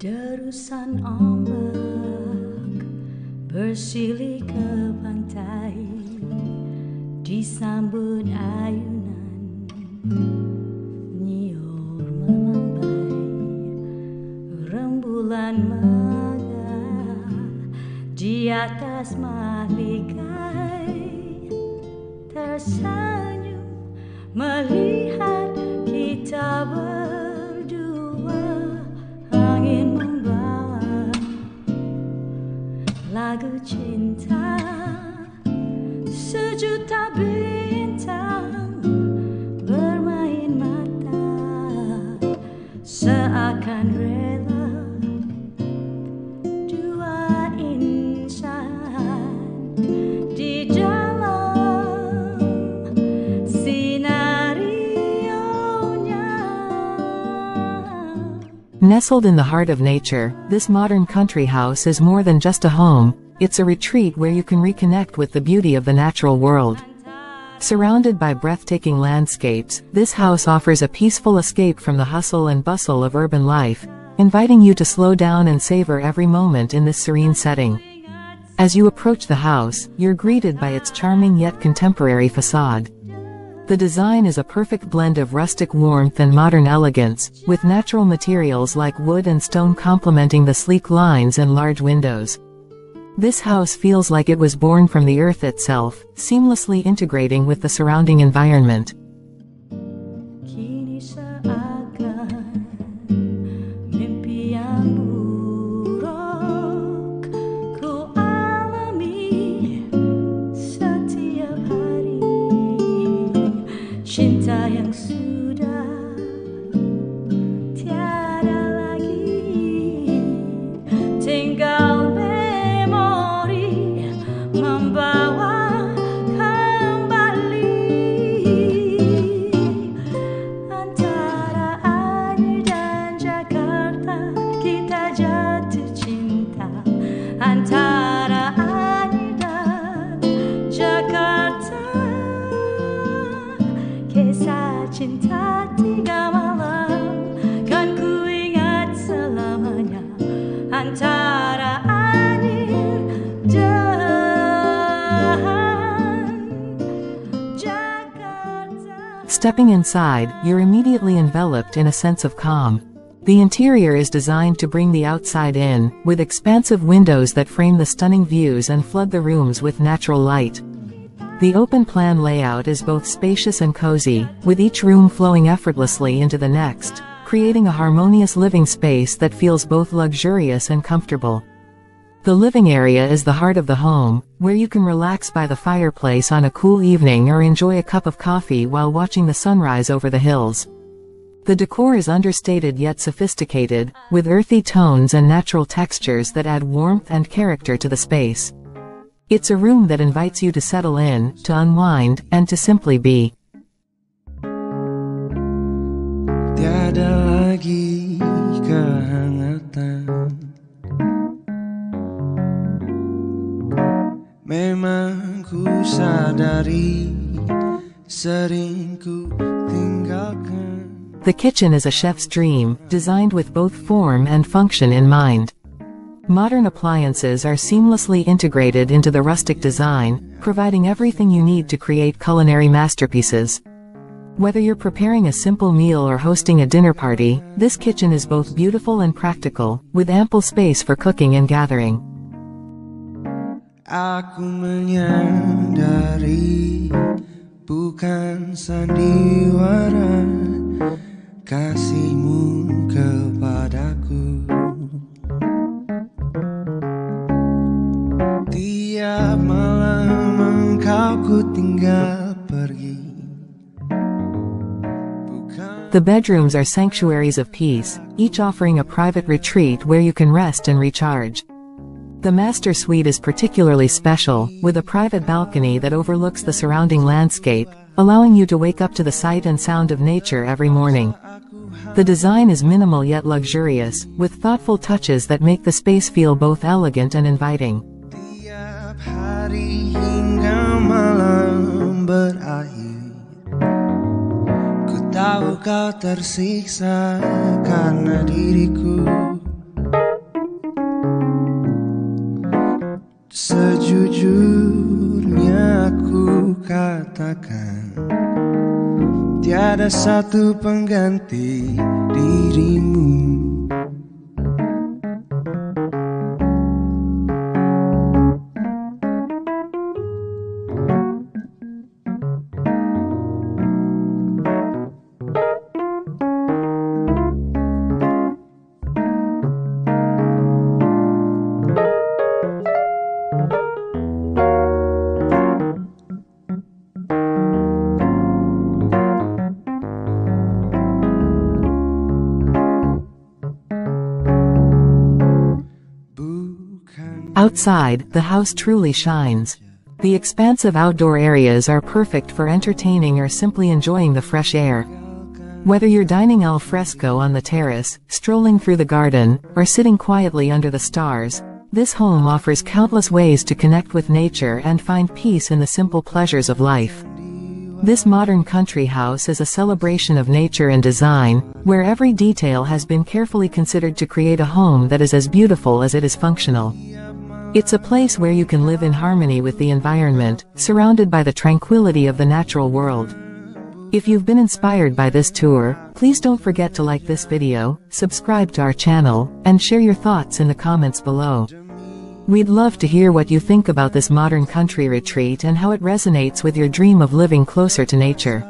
Derusan ombak bersilih ke pantai Disambut ayunan nyiur melambai. Rembulan megah di atas mahligai rasanya melihat Nestled in the heart of nature, this modern country house is more than just a home, it's a retreat where you can reconnect with the beauty of the natural world. Surrounded by breathtaking landscapes, this house offers a peaceful escape from the hustle and bustle of urban life, inviting you to slow down and savor every moment in this serene setting. As you approach the house, you're greeted by its charming yet contemporary facade. The design is a perfect blend of rustic warmth and modern elegance, with natural materials like wood and stone complementing the sleek lines and large windows. This house feels like it was born from the earth itself, seamlessly integrating with the surrounding environment. Yang sudah tiada lagi. Tinggal memori membawa kembali Antara Anyer dan Jakarta. Kita jatuh cinta Antara Anyer dan Jakarta. Kisah cinta tiga malam Kan ku ingat selamanya Antara Jakarta Stepping inside, you're immediately enveloped in a sense of calm. The interior is designed to bring the outside in, with expansive windows that frame the stunning views and flood the rooms with natural light. The open plan layout is both spacious and cozy, with each room flowing effortlessly into the next, creating a harmonious living space that feels both luxurious and comfortable. The living area is the heart of the home, where you can relax by the fireplace on a cool evening or enjoy a cup of coffee while watching the sunrise over the hills. The decor is understated yet sophisticated, with earthy tones and natural textures that add warmth and character to the space. It's a room that invites you to settle in, to unwind, and to simply be. Tiada lagi kehangatan Memang ku sadari Sering ku tinggalkan The kitchen is a chef's dream, designed with both form and function in mind. Modern appliances are seamlessly integrated into the rustic design, providing everything you need to create culinary masterpieces. Whether you're preparing a simple meal or hosting a dinner party, this kitchen is both beautiful and practical, with ample space for cooking and gathering. Aku menyadari Bukan sandiwara The bedrooms are sanctuaries of peace, each offering a private retreat where you can rest and recharge. The master suite is particularly special, with a private balcony that overlooks the surrounding landscape, allowing you to wake up to the sight and sound of nature every morning. The design is minimal yet luxurious, with thoughtful touches that make the space feel both elegant and inviting. Kau tersiksa karena diriku? Sejujurnya aku katakan Tiada satu pengganti dirimu Outside, the house truly shines. The expansive outdoor areas are perfect for entertaining or simply enjoying the fresh air. Whether you're dining al fresco on the terrace, strolling through the garden, or sitting quietly under the stars, this home offers countless ways to connect with nature and find peace in the simple pleasures of life. This modern country house is a celebration of nature and design, where every detail has been carefully considered to create a home that is as beautiful as it is functional. It's a place where you can live in harmony with the environment, surrounded by the tranquility of the natural world. If you've been inspired by this tour, please don't forget to like this video, subscribe to our channel, and share your thoughts in the comments below. We'd love to hear what you think about this modern country retreat and how it resonates with your dream of living closer to nature.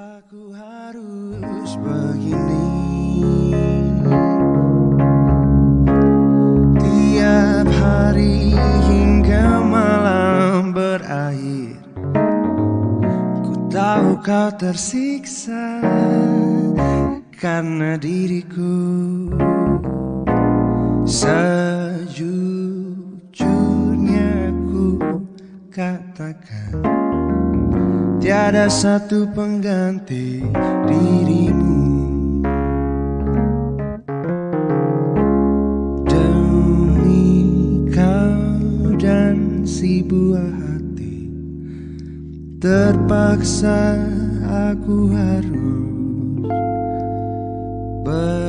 Kau tersiksa Karena diriku. Sejujurnya ku katakan Tiada satu pengganti dirimu. Demi kau dan si buah hati Terpaksa aku harus begini